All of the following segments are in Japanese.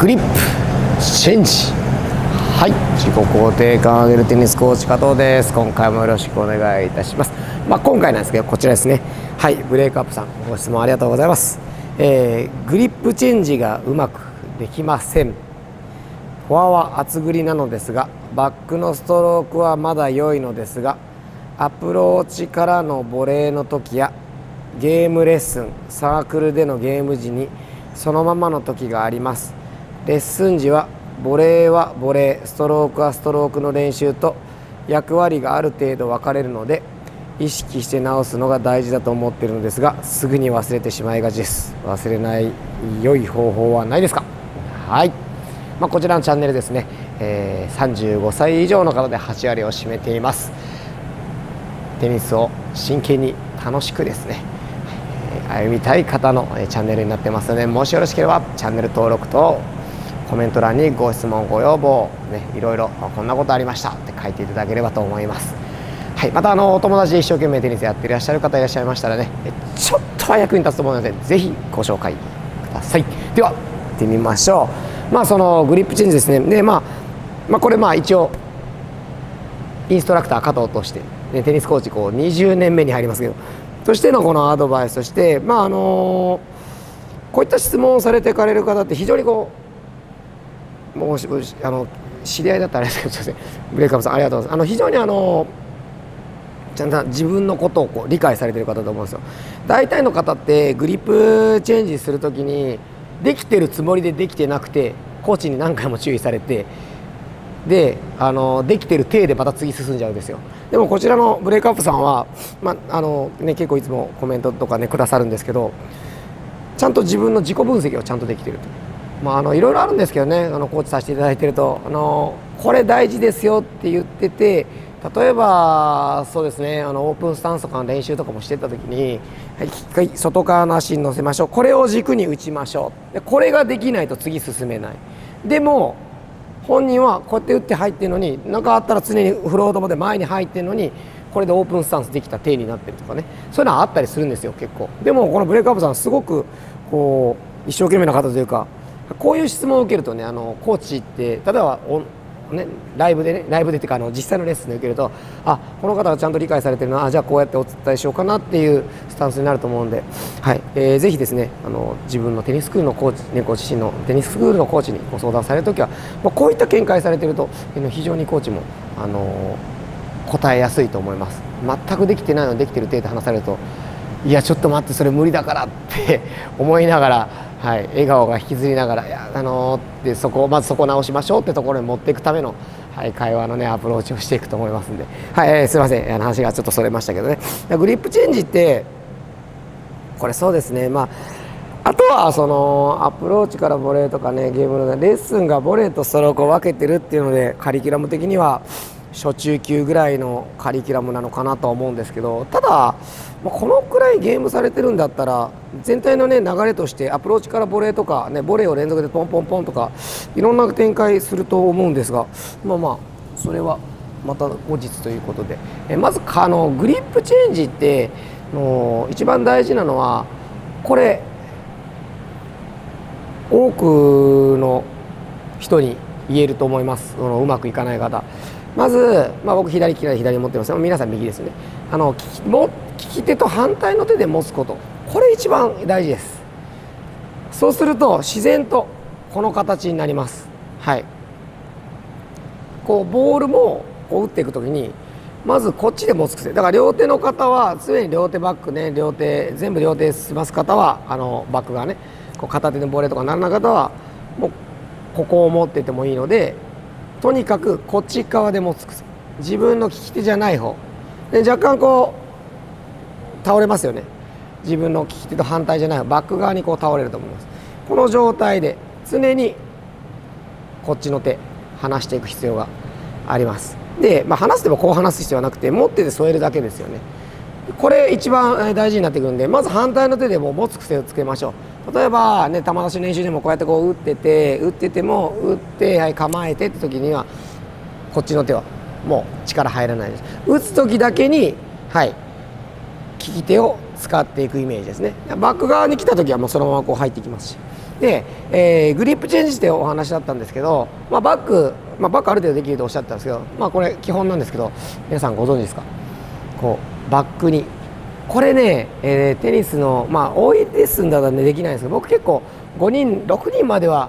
グリップチェンジ。はい。自己肯定感を上げるテニスコーチ加藤です。今回もよろしくお願いいたします。まあ、今回なんですけどこちらですね。はい。ブレイクアップさんご質問ありがとうございます、えー、グリップチェンジがうまくできません。フォアは厚グリなのですがバックのストロークはまだ良いのですがアプローチからのボレーの時やゲームレッスンサークルでのゲーム時にそのままの時があります。レッスン時はボレーはボレーストロークはストロークの練習と役割がある程度分かれるので意識して直すのが大事だと思っているのですがすぐに忘れてしまいがちです。忘れない良い方法はないですか？はい、まあ、こちらのチャンネルですね、えー、35歳以上の方で8割を占めています。テニスを真剣に楽しくですね。歩みたい方のチャンネルになってますのでもしよろしければチャンネル登録とコメント欄にご質問ご要望、ね、いろいろこんなことありましたって書いていただければと思います、はい、またあのお友達で一生懸命テニスやっていらっしゃる方いらっしゃいましたらねちょっとは役に立つと思うのでぜひご紹介ください。では行ってみましょう。まあそのグリップチェンジですね。で、まあ、まあこれまあ一応インストラクター加藤として、ね、テニスコーチこう20年目に入りますけどとしてのこのアドバイスとして、まああのこういった質問をされてかれる方って非常にこうもうあの知り合いだったらあれですけどブレイクアップさんありがとうございます。あの非常にあのちゃんと自分のことをこう理解されてる方だと思うんですよ。大体の方ってグリップチェンジする時にできてるつもりでできてなくてコーチに何回も注意されてであのできてる体でまた次進んじゃうんですよ。でもこちらのブレイクアップさんは、まあのね、結構いつもコメントとかねくださるんですけどちゃんと自分の自己分析をちゃんとできてると、まあ、あのいろいろあるんですけどねあのコーチさせていただいてるとあのこれ大事ですよって言ってて例えばそうですねあのオープンスタンスとかの練習とかもしてた時に、はい、外側の足に乗せましょう。これを軸に打ちましょう。でこれができないと次進めない。でも本人はこうやって打って入ってるのに何かあったら常にフロードまで前に入ってるのにこれでオープンスタンスできた体になってるとかね。そういうのはあったりするんですよ結構。でもこのブレイクアップさんすごくこう一生懸命な方というかこういう質問を受けるとねあのコーチって例えばね、ライブでねライブでっていうかあの実際のレッスンで受けるとあこの方がちゃんと理解されてるなあじゃあこうやってお伝えしようかなっていうスタンスになると思うんで、はい。えー、ぜひですねあの自分のテニススクールのコーチ猫自身のテニススクールのコーチにご相談される時は、まあ、こういった見解されてると非常にコーチもあの答えやすいと思います。全くできてないのできてる程度話されるといやちょっと待ってそれ無理だからって思いながらはい、笑顔が引きずりながら、いやあのー、でそこをまずそこ直しましょうってところに持っていくための、はい、会話のねアプローチをしていくと思いますんで、はい、えー、すいません。話がちょっとそれましたけどね。グリップチェンジってこれそうですね。まああとはそのアプローチからボレーとかねゲームのレッスンがボレーとストロークを分けてるっていうのでカリキュラム的には初中級ぐらいのカリキュラムなのかなとは思うんですけどただこのくらいゲームされてるんだったら全体の、ね、流れとしてアプローチからボレーとか、ね、ボレーを連続でポンポンポンとかいろんな展開すると思うんですがまあまあそれはまた後日ということで。えまずあのグリップチェンジっての一番大事なのはこれ多くの人に言えると思います。そのうまくいかない方。まず、まあ、僕左利きな左持ってます皆さん右ですね。あの利き手と反対の手で持つこと。これ一番大事です。そうすると自然とこの形になります。はい。こうボールもこう打っていく時にまずこっちで持つ癖。だから両手の方は常に両手バックね。両手全部両手済ます方はあのバックがね。こう片手のボレーとかならない方はもうここを持っててもいいのでとにかくこっち側で持つ癖自分の利き手じゃない方。で若干こう倒れますよね。自分の利き手と反対じゃない方。バック側にこう倒れると思います。この状態で常にこっちの手離していく必要があります。で、まあ、離してもこう離す必要はなくて持ってて添えるだけですよね。これ一番大事になってくるんでまず反対の手でも持つ癖をつけましょう。例えばね球出し練習でもこうやってこう打ってて打ってても打って、はい、構えてって時にはこっちの手はもう力入らないです。打つ時だけにはい利き手を使っていくイメージですね。バック側に来た時はもうそのままこう入ってきますし。で、えー、グリップチェンジってお話だったんですけど、まあ、バック、まあ、バックある程度できるとおっしゃったんですけど、まあ、これ基本なんですけど皆さんご存知ですか？こうバックにこれね、えー、テニスのまあ多いレッスンだと、ね、でできないんですけど僕結構5人6人までは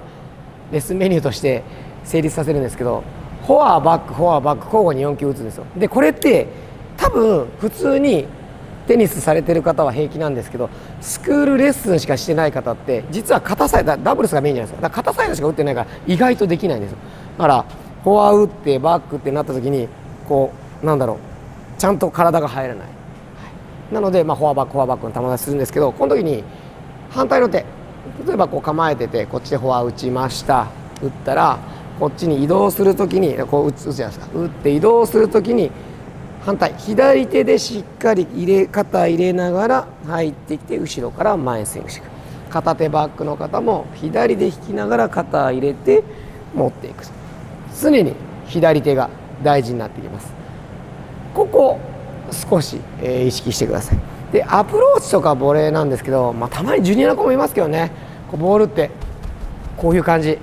レッスンメニューとして成立させるんですけどフォアバックフォアバック交互に4球打つんですよ。でこれって多分普通にテニスされてる方は平気なんですけどスクールレッスンしかしてない方って実は片サイドダブルスがメインじゃないですか。だから片サイドしか打ってないから意外とできないんですよ。だからフォア打ってバックってなった時にこうなんだろうちゃんと体が入らな、い、なので、まあ、フォアバックフォアバックの球出しするんですけどこの時に反対の手例えばこう構えててこっちでフォア打ちました。打ったらこっちに移動する時にこう打つ打つじゃないですか。打って移動する時に反対左手でしっかり入れ肩入れながら入ってきて後ろから前スイングしていく。片手バックの方も左で引きながら肩入れて持っていく。常に左手が大事になってきます。ここ少し、えー、意識してください。でアプローチとかボレーなんですけど、まあ、たまにジュニアの子もいますけどね。こうボールってこういう感じ。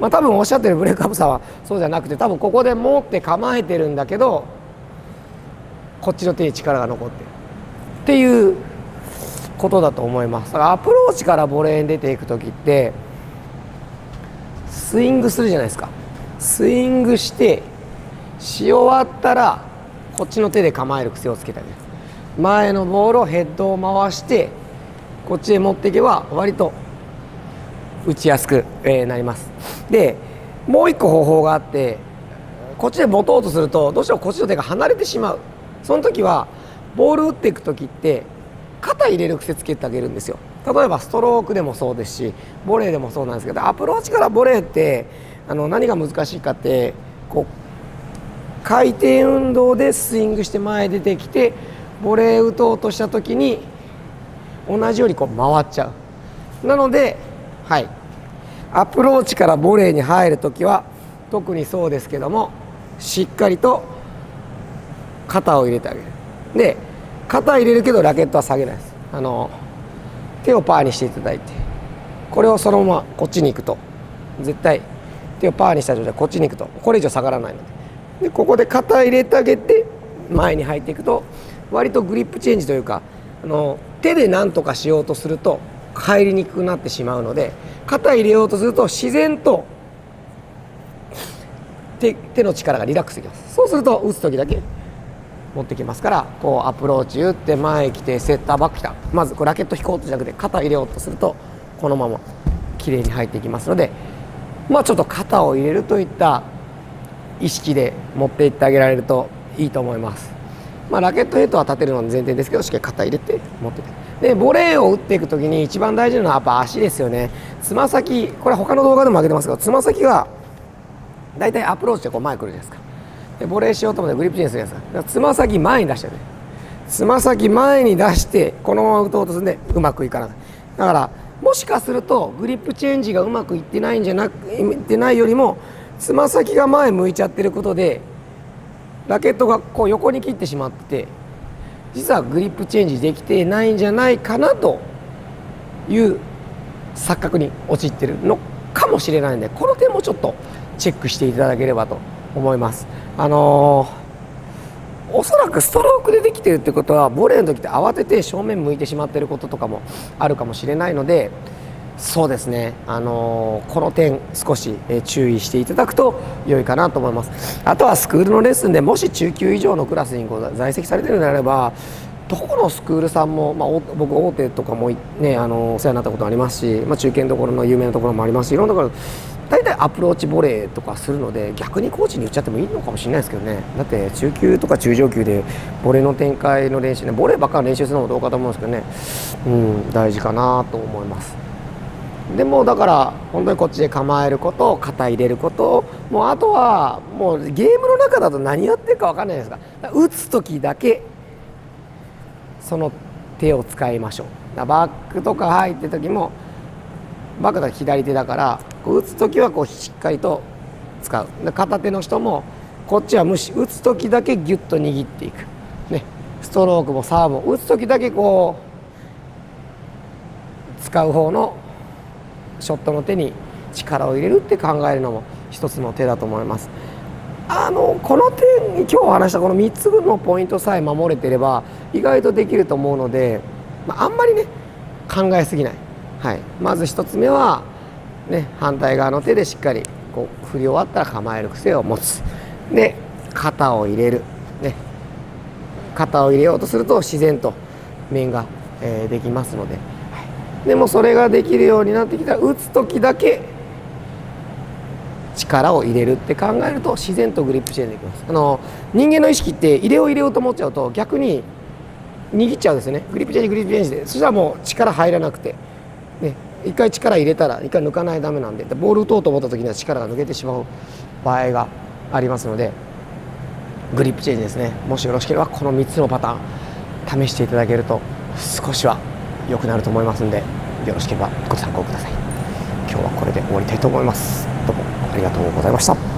まあ、多分おっしゃってるブレイクアップさんはそうじゃなくて多分ここで持って構えてるんだけどこっちの手に力が残ってる。っていうことだと思います。だからアプローチからボレーに出ていく時ってスイングするじゃないですか。スイングしてし終わったらこっちの手で構える癖をつけてあげる前のボールをヘッドを回してこっちへ持っていけば割と打ちやすく、えなります。でもう一個方法があってこっちで持とうとするとどうしてもこっちの手が離れてしまう。その時はボール打っていく時って肩入れる癖つけてあげるんですよ。例えばストロークでもそうですしボレーでもそうなんですけどアプローチからボレーってあの何が難しいかってこう回転運動でスイングして前出てきてボレー打とうとした時に同じようにこう回っちゃう。なのではい。アプローチからボレーに入る時は特にそうですけどもしっかりと肩を入れてあげる。で肩入れるけどラケットは下げないです。あの手をパーにしていただいてこれをそのままこっちに行くと。絶対手をパーにした状態こっちに行くとこれ以上下がらないので。でここで肩入れてあげて前に入っていくと割とグリップチェンジというかあの手で何とかしようとすると入りにくくなってしまうので肩入れようとすると自然と手手の力がリラックスできます。そうすると打つ時だけ持ってきますからこうアプローチ打って前来てセッターバック来た。まずこうラケット引こうとじゃなくて肩入れようとするとこのまま綺麗に入っていきますのでまあちょっと肩を入れるといった意識で持っていってあげられるといいと思います。まあ、ラケットヘッドは立てるの前提ですけどしっかり肩入れて持っててでボレーを打っていく時に一番大事なのはやっぱ足ですよね。つま先これ他の動画でも上げてますけどつま先が大体アプローチでこう前来るじゃないですか。でボレーしようと思ってグリップチェンジするじゃないですか。つま先前に出してねつま先前に出してこのまま打とうとするんでうまくいかない。だからもしかするとグリップチェンジがうまくいってないんじゃなくいってないよりもつま先が前向いちゃってることでラケットがこう横に切ってしまって実はグリップチェンジできてないんじゃないかなという錯覚に陥ってるのかもしれないのでこの点もちょっとチェックしていただければと思います。あのー、おそらくストロークでできてるってことはボレーの時って慌てて正面向いてしまってることとかもあるかもしれないのでそうですね、あのー、この点少し、え注意していただくと良いかなと思います。あとはスクールのレッスンでもし中級以上のクラスに在籍されているのであればどこのスクールさんも、まあ、僕大手とかも、ね、あのお世話になったことありますし、まあ、中堅どころの有名なところもありますしいろんなところ大体アプローチボレーとかするので逆にコーチに言っちゃってもいいのかもしれないですけどね。だって中級とか中上級でボレーの展開の練習ねボレーばっかり練習するのもどうかと思うんですけどね、うん、大事かなと思います。でもだから本当にこっちで構えること肩入れることもうあとはもうゲームの中だと何やってるか分かんないですが打つ時だけその手を使いましょう。バックとか入って時もバックだと左手だから打つ時はこうしっかりと使う。片手の人もこっちは無視。打つ時だけギュッと握っていく、ね、ストロークもサーブも打つ時だけこう使う方のショットの手に力を入れるって考えるのも一つの手だと思います。あのこの点今日話したこの3つのポイントさえ守れてれば意外とできると思うので、まあ、んまりね考えすぎない、はい、まず1つ目は、ね、反対側の手でしっかりこう振り終わったら構える癖を持つ。で肩を入れる、ね、肩を入れようとすると自然と面が、えー、できますので、でもそれができるようになってきた。ら打つ時だけ。力を入れるって考えると自然とグリップチェンジできます。あの人間の意識って入れを入れようと思っちゃうと逆に握っちゃうんですよね。グリップチェンジグリップチェンジでそしたらもう力入らなくて、ね、一回力入れたら一回抜かないとダメなんで。ボール打とうと思った時には力が抜けてしまう場合がありますのでグリップチェンジですね。もしよろしければこの3つのパターン試していただけると少しは良くなると思いますんでよろしければご参考ください。今日はこれで終わりたいと思います。どうもありがとうございました。